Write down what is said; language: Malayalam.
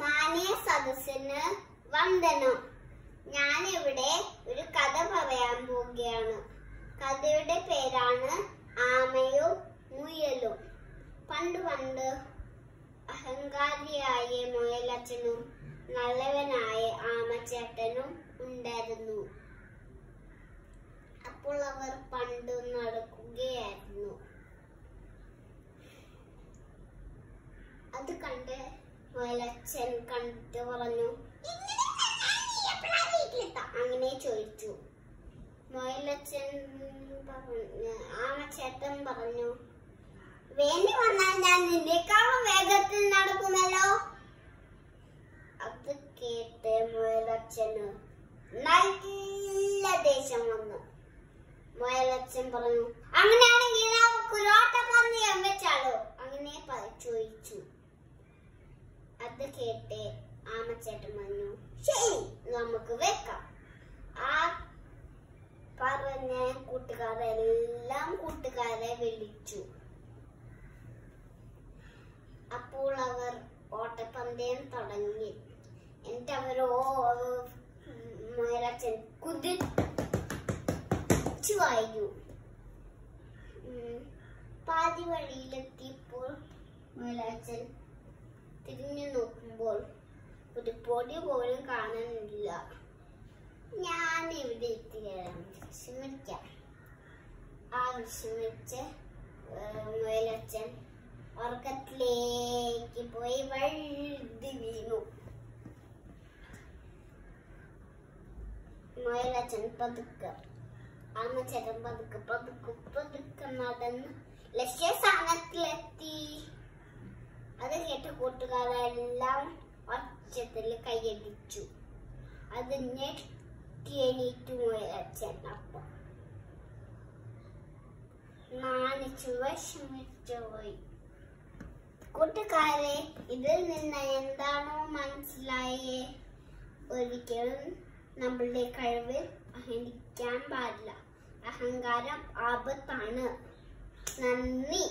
മാന്യ സദസ്സിന് വന്ദനം. ഞാനിവിടെ ഒരു കഥ പറയാൻ പോവുകയാണ്. കഥയുടെ പേരാണ് ആമയും മുയലും. പണ്ട് പണ്ട് അഹങ്കാരിയായ മുയലച്ഛനും നല്ലവനായ ആമച്ചേട്ടനും ഉണ്ടായിരുന്നു. അപ്പോൾ അവർ പണ്ട് നടക്കുകയായിരുന്നു അത് കണ്ട് മുയലച്ഛൻ കണ്ടിട്ട് പറഞ്ഞു? അങ്ങനെ ചോദിച്ചു. മുയലച്ഛൻ പറഞ്ഞു ആമച്ചേട്ടൻ പറഞ്ഞു വേണ്ടി വന്നാൽ ഞാൻ നിന്നേക്കാളും വേഗത്തിൽ നടക്കുമല്ലോ? അത് കേട്ട് മുയലച്ഛന് നല്ല ദേഷ്യം വന്നു. മുയലച്ഛൻ പറഞ്ഞു അങ്ങനെയാണെങ്കിൽ നമുക്ക് ഓട്ടപ്പന്തയം വെച്ചാലോ അങ്ങനെ പ- ചോദിച്ചു അത് കേട്ട് ആമച്ചേട്ടൻ പറഞ്ഞു ശരി നമുക്ക് വെക്കാം. ആ പറഞ്ഞ കൂട്ടുകാരെല്ലാം കൂട്ടുകാരെ വിളിച്ചു. അപ്പോൾ അവർ ഓട്ടപ്പന്തയം തുടങ്ങി. എന്നിട്ട് അവർ മുയലച്ഛൻ കുതിച്ചു വായു പാതി വഴിയിലെത്തിയപ്പോൾ മുയലച്ഛൻ തിരിഞ്ഞു നോക്കുമ്പോൾ ഒരു പൊടി പോലും കാണാനില്ല ഞാൻ ഇവിടെ എത്തിയാലും വിഷമിക്കാം ആ വിഷമിച്ച് മുയലച്ഛൻ ഉറക്കത്തിലേക്ക് പോയി വഴുതി വീണു. മുയലച്ഛൻ പതുക്കെ ആമച്ചേട്ടൻ പതുക്ക പതുക്ക പതുക്ക നടന്ന് ലക്ഷ്യസ്ഥാനത്തിലെത്തി. അത് കേട്ട കൂട്ടുകാരെല്ലാം ഒച്ചത്തിൽ കൈയടിച്ചു അത് ഞെട്ടി എണീറ്റു മുയലച്ഛൻ അപ്പം പോയി. കൂട്ടുകാരെ ഇതിൽ നിന്ന് എന്താണോ മനസ്സിലായേ? ഒരിക്കലും നമ്മളുടെ കഴിവിൽ അഹങ്കരിക്കാൻ പാടില്ല. അഹങ്കാരം ആപത്താണ്. നന്ദി.